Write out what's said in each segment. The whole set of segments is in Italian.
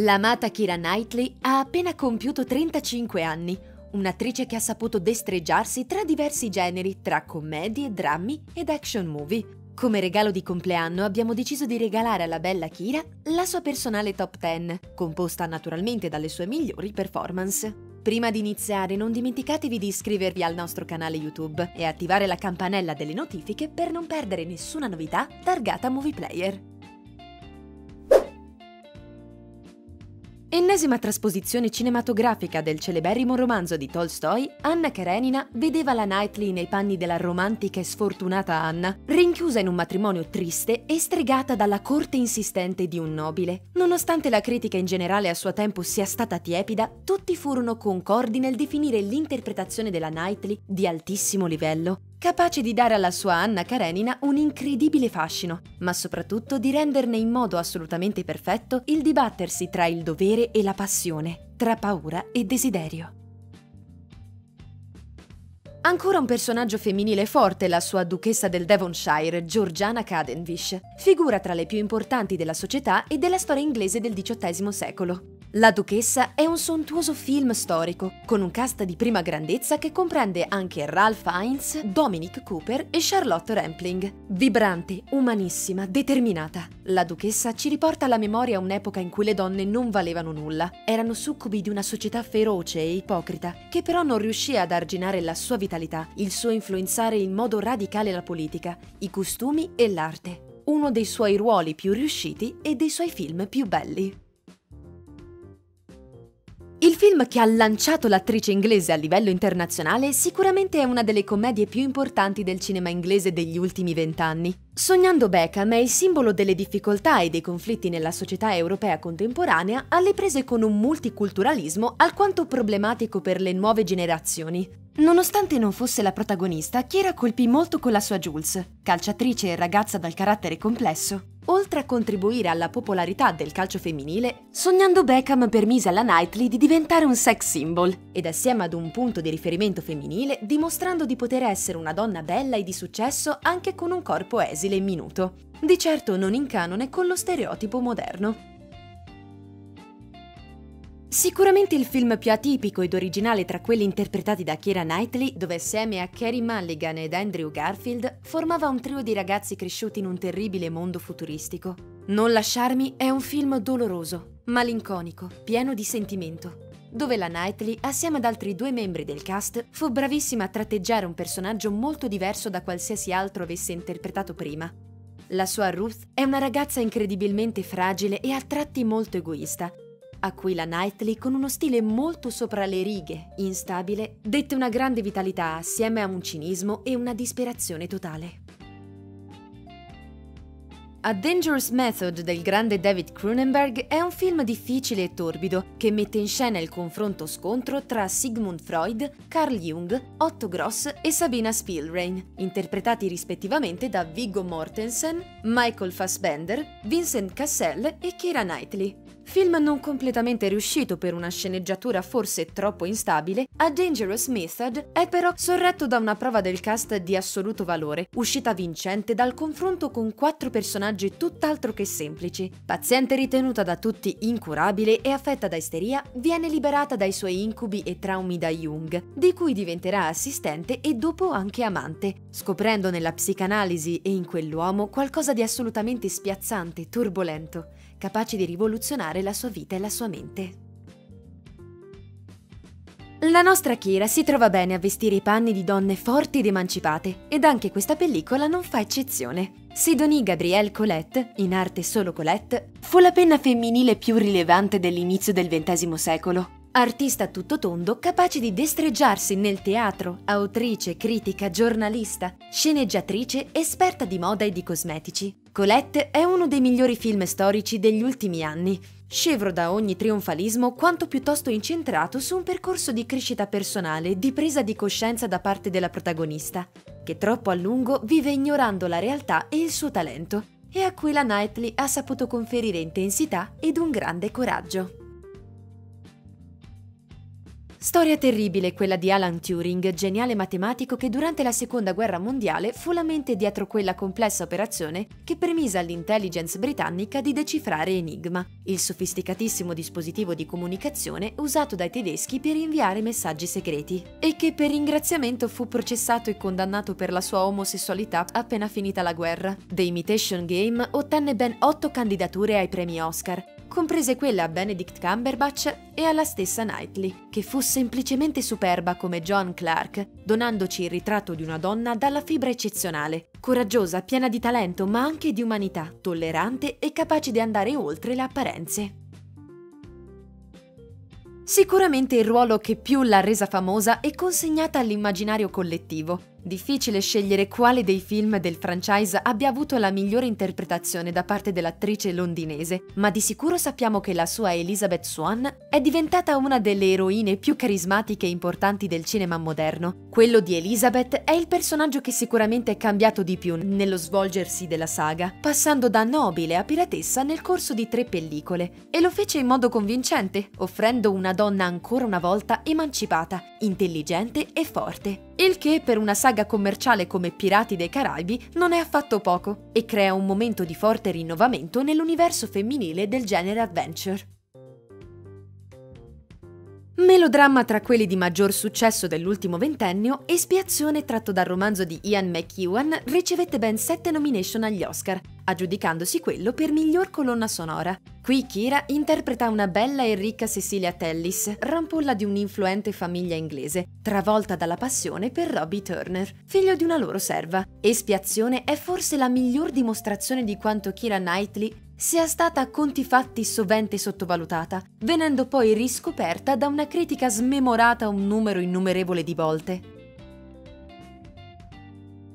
L'amata Kira Knightley ha appena compiuto 35 anni, un'attrice che ha saputo destreggiarsi tra diversi generi, tra commedie, drammi ed action movie. Come regalo di compleanno abbiamo deciso di regalare alla bella Kira la sua personale top 10, composta naturalmente dalle sue migliori performance. Prima di iniziare non dimenticatevi di iscrivervi al nostro canale YouTube e attivare la campanella delle notifiche per non perdere nessuna novità targata Movie Player. In Ennesima trasposizione cinematografica del celeberrimo romanzo di Tolstoi, Anna Karenina vedeva la Knightley nei panni della romantica e sfortunata Anna, rinchiusa in un matrimonio triste e stregata dalla corte insistente di un nobile. Nonostante la critica in generale a suo tempo sia stata tiepida, tutti furono concordi nel definire l'interpretazione della Knightley di altissimo livello capace di dare alla sua Anna Karenina un incredibile fascino, ma soprattutto di renderne in modo assolutamente perfetto il dibattersi tra il dovere e la passione, tra paura e desiderio. Ancora un personaggio femminile forte, la sua duchessa del Devonshire, Georgiana Cadendish, figura tra le più importanti della società e della storia inglese del XVIII secolo. La Duchessa è un sontuoso film storico, con un cast di prima grandezza che comprende anche Ralph Fiennes, Dominic Cooper e Charlotte Rampling. Vibrante, umanissima, determinata. La Duchessa ci riporta alla memoria un'epoca in cui le donne non valevano nulla, erano succubi di una società feroce e ipocrita, che però non riuscì ad arginare la sua vitalità, il suo influenzare in modo radicale la politica, i costumi e l'arte. Uno dei suoi ruoli più riusciti e dei suoi film più belli. Il film che ha lanciato l'attrice inglese a livello internazionale sicuramente è una delle commedie più importanti del cinema inglese degli ultimi vent'anni. Sognando Beckham è il simbolo delle difficoltà e dei conflitti nella società europea contemporanea alle prese con un multiculturalismo alquanto problematico per le nuove generazioni. Nonostante non fosse la protagonista, Chiara colpì molto con la sua Jules, calciatrice e ragazza dal carattere complesso. Oltre a contribuire alla popolarità del calcio femminile, sognando Beckham permise alla Knightley di diventare un sex symbol ed assieme ad un punto di riferimento femminile dimostrando di poter essere una donna bella e di successo anche con un corpo esile e minuto. Di certo non in canone con lo stereotipo moderno. Sicuramente il film più atipico ed originale tra quelli interpretati da Keira Knightley, dove assieme a Carey Mulligan ed Andrew Garfield formava un trio di ragazzi cresciuti in un terribile mondo futuristico. Non lasciarmi è un film doloroso, malinconico, pieno di sentimento dove la Knightley, assieme ad altri due membri del cast, fu bravissima a tratteggiare un personaggio molto diverso da qualsiasi altro avesse interpretato prima. La sua Ruth è una ragazza incredibilmente fragile e a tratti molto egoista, a cui la Knightley, con uno stile molto sopra le righe, instabile, dette una grande vitalità assieme a un cinismo e una disperazione totale. A Dangerous Method del grande David Cronenberg è un film difficile e torbido che mette in scena il confronto scontro tra Sigmund Freud, Carl Jung, Otto Gross e Sabina Spielrein, interpretati rispettivamente da Viggo Mortensen, Michael Fassbender, Vincent Cassell e Keira Knightley. Film non completamente riuscito per una sceneggiatura forse troppo instabile, A Dangerous Method è però sorretto da una prova del cast di assoluto valore, uscita vincente dal confronto con quattro personaggi tutt'altro che semplici. Paziente ritenuta da tutti incurabile e affetta da isteria, viene liberata dai suoi incubi e traumi da Jung, di cui diventerà assistente e dopo anche amante, scoprendo nella psicanalisi e in quell'uomo qualcosa di assolutamente spiazzante, turbolento capace di rivoluzionare la sua vita e la sua mente. La nostra Kira si trova bene a vestire i panni di donne forti ed emancipate, ed anche questa pellicola non fa eccezione. Sidonie Gabrielle Colette, in arte solo Colette, fu la penna femminile più rilevante dell'inizio del XX secolo. Artista tutto tondo, capace di destreggiarsi nel teatro, autrice, critica, giornalista, sceneggiatrice, esperta di moda e di cosmetici. Colette è uno dei migliori film storici degli ultimi anni, scevro da ogni trionfalismo quanto piuttosto incentrato su un percorso di crescita personale, di presa di coscienza da parte della protagonista, che troppo a lungo vive ignorando la realtà e il suo talento, e a cui la Knightley ha saputo conferire intensità ed un grande coraggio. Storia terribile quella di Alan Turing, geniale matematico che durante la seconda guerra mondiale fu la mente dietro quella complessa operazione che permise all'intelligence britannica di decifrare Enigma, il sofisticatissimo dispositivo di comunicazione usato dai tedeschi per inviare messaggi segreti, e che per ringraziamento fu processato e condannato per la sua omosessualità appena finita la guerra. The Imitation Game ottenne ben otto candidature ai premi Oscar, comprese quelle a Benedict Cumberbatch e alla stessa Knightley, che fu semplicemente superba come John Clark, donandoci il ritratto di una donna dalla fibra eccezionale, coraggiosa, piena di talento ma anche di umanità, tollerante e capace di andare oltre le apparenze. Sicuramente il ruolo che più l'ha resa famosa è consegnata all'immaginario collettivo, Difficile scegliere quale dei film del franchise abbia avuto la migliore interpretazione da parte dell'attrice londinese, ma di sicuro sappiamo che la sua Elizabeth Swan è diventata una delle eroine più carismatiche e importanti del cinema moderno. Quello di Elizabeth è il personaggio che sicuramente è cambiato di più nello svolgersi della saga, passando da nobile a piratessa nel corso di tre pellicole, e lo fece in modo convincente, offrendo una donna ancora una volta emancipata, intelligente e forte il che per una saga commerciale come Pirati dei Caraibi non è affatto poco e crea un momento di forte rinnovamento nell'universo femminile del genere adventure. Melodramma tra quelli di maggior successo dell'ultimo ventennio, Espiazione tratto dal romanzo di Ian McEwan ricevette ben sette nomination agli Oscar, aggiudicandosi quello per miglior colonna sonora. Qui Kira interpreta una bella e ricca Cecilia Tellis, rampolla di un'influente famiglia inglese, travolta dalla passione per Robbie Turner, figlio di una loro serva. Espiazione è forse la miglior dimostrazione di quanto Kira Knightley sia stata a conti fatti sovente sottovalutata, venendo poi riscoperta da una critica smemorata un numero innumerevole di volte.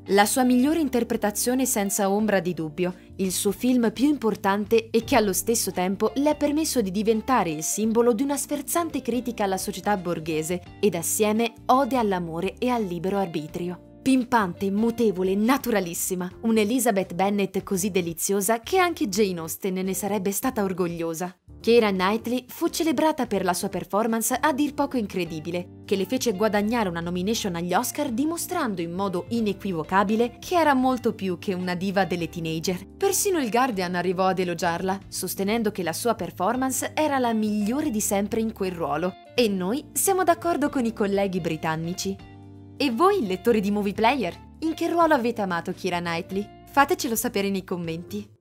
La sua migliore interpretazione senza ombra di dubbio, il suo film più importante e che allo stesso tempo le ha permesso di diventare il simbolo di una sferzante critica alla società borghese ed assieme ode all'amore e al libero arbitrio. Pimpante, mutevole, naturalissima. Un'Elizabeth Bennet così deliziosa che anche Jane Austen ne sarebbe stata orgogliosa. Keira Knightley fu celebrata per la sua performance a dir poco incredibile, che le fece guadagnare una nomination agli Oscar dimostrando in modo inequivocabile che era molto più che una diva delle teenager. Persino il Guardian arrivò ad elogiarla, sostenendo che la sua performance era la migliore di sempre in quel ruolo. E noi siamo d'accordo con i colleghi britannici. E voi, lettori di Movie Player, in che ruolo avete amato Kira Knightley? Fatecelo sapere nei commenti.